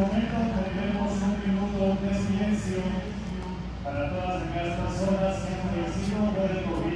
momento tendremos un minuto de silencio para todas aquellas personas que han fallecido por el COVID.